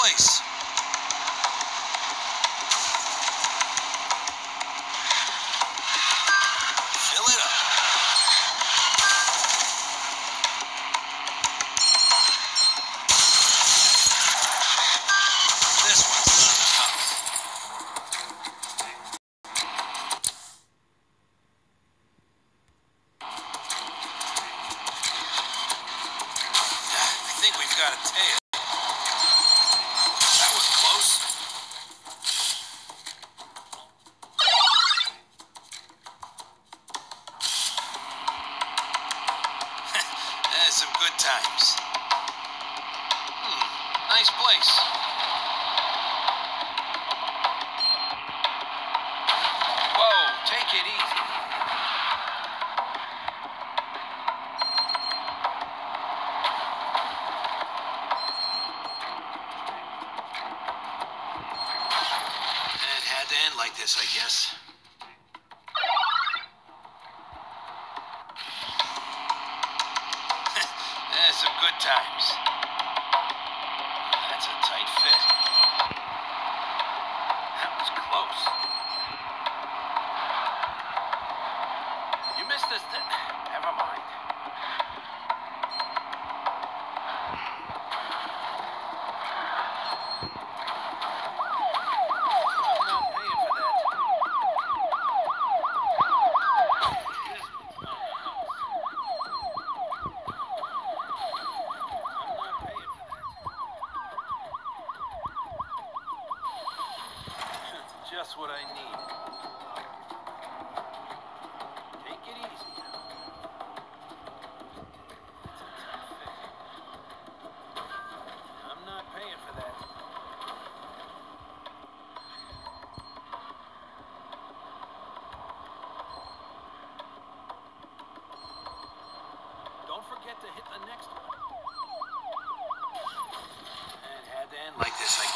place. Some good times. Hmm, nice place. Whoa, take it easy. It had to end like this, I guess. Some good times. what I need. Don't forget to hit the next one. And had to end like this, I